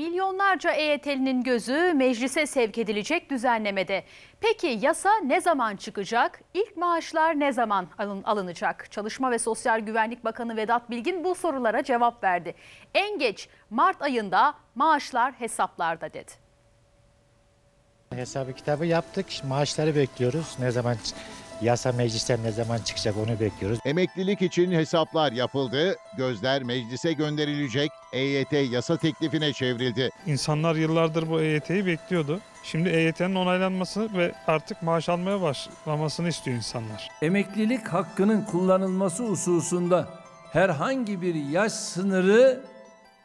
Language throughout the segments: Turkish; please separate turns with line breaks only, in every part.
Milyonlarca EYT'linin gözü meclise sevk edilecek düzenlemede. Peki yasa ne zaman çıkacak? İlk maaşlar ne zaman alın- alınacak? Çalışma ve Sosyal Güvenlik Bakanı Vedat Bilgin bu sorulara cevap verdi. En geç Mart ayında maaşlar hesaplarda dedi.
Hesabı kitabı yaptık. Maaşları bekliyoruz. Ne zaman yasa meclisten ne zaman çıkacak onu bekliyoruz.
Emeklilik için hesaplar yapıldı, gözler meclise gönderilecek EYT yasa teklifine çevrildi.
İnsanlar yıllardır bu EYT'yi bekliyordu. Şimdi EYT'nin onaylanması ve artık maaş almaya başlamasını istiyor insanlar.
emeklilik hakkının kullanılması hususunda herhangi bir yaş sınırı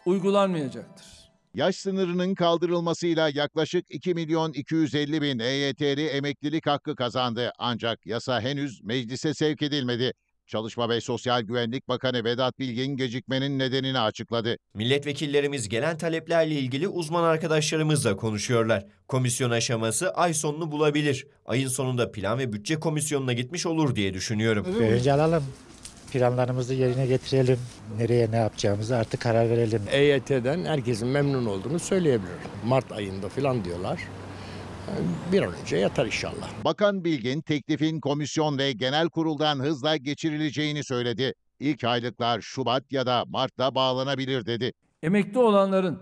uygulanmayacaktır.
Yaş sınırının kaldırılmasıyla yaklaşık 2 milyon 250 bin EYT'li emeklilik hakkı kazandı. Ancak yasa henüz meclise sevk edilmedi. Çalışma ve Sosyal Güvenlik Bakanı Vedat Bilgin gecikmenin nedenini açıkladı.
Milletvekillerimiz gelen taleplerle ilgili uzman arkadaşlarımızla konuşuyorlar. Komisyon aşaması ay sonunu bulabilir. Ayın sonunda Plan ve Bütçe Komisyonu'na gitmiş olur diye düşünüyorum.
Önce alalım. Planlarımızı yerine getirelim. Nereye ne yapacağımızı artık karar verelim.
EYT'den herkesin memnun olduğunu söyleyebilirim. Mart ayında falan diyorlar. Bir an önce yatar inşallah.
Bakan Bilgin teklifin komisyon ve genel kuruldan hızla geçirileceğini söyledi. İlk aylıklar Şubat ya da Mart'ta bağlanabilir dedi.
Emekli olanların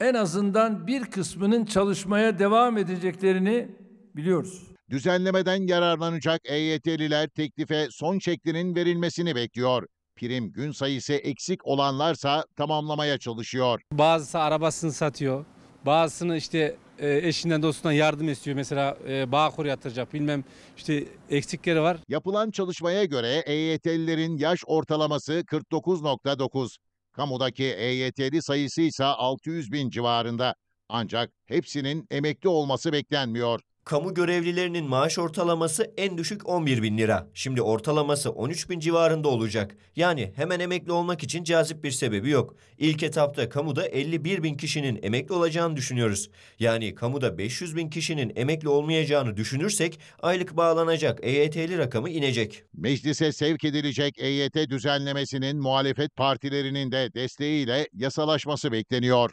en azından bir kısmının çalışmaya devam edeceklerini biliyoruz.
Düzenlemeden yararlanacak EYT'liler teklife son şeklinin verilmesini bekliyor. Prim gün sayısı eksik olanlarsa tamamlamaya çalışıyor.
Bazısı arabasını satıyor. Bazısını işte e, eşinden dostundan yardım istiyor. Mesela e, Bağkur yatıracak bilmem işte eksikleri var.
Yapılan çalışmaya göre EYT'lilerin yaş ortalaması 49.9. Kamudaki EYT'li sayısı ise 600 bin civarında. Ancak hepsinin emekli olması beklenmiyor.
Kamu görevlilerinin maaş ortalaması en düşük 11 bin lira. Şimdi ortalaması 13 bin civarında olacak. Yani hemen emekli olmak için cazip bir sebebi yok. İlk etapta kamuda 51 bin kişinin emekli olacağını düşünüyoruz. Yani kamuda 500 bin kişinin emekli olmayacağını düşünürsek aylık bağlanacak EYT'li rakamı inecek.
Meclise sevk edilecek EYT düzenlemesinin muhalefet partilerinin de desteğiyle yasalaşması bekleniyor.